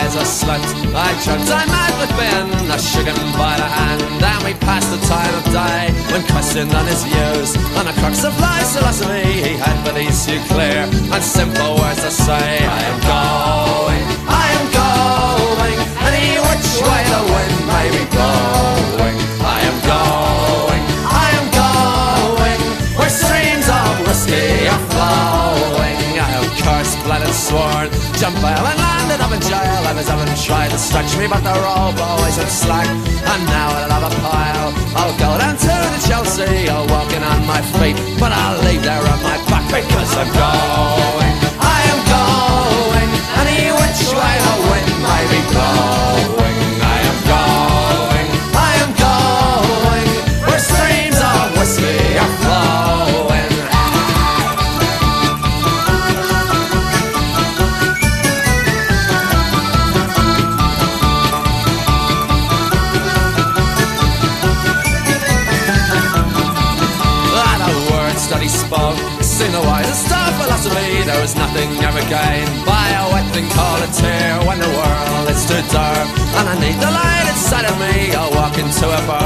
foot. I jumped, I met with Behan, I shook him by the hand, and we passed the time of day when questioned on his views on the crux of life's philosophy. He had but these clear and simple words to say: I am going, sworn, jumped bail and landed up in jail. Others haven't tried to stretch me, but they're all boys and slack. And now I'll have a pile. I'll go down to the Chelsea, I'll walking on my feet, but I'll leave there on my back because I'm going. Words that he spoke Sing the of philosophy There was nothing ever gained By a wet thing called a tear When the world is too dark. And I need the light inside of me I'll walk into a bar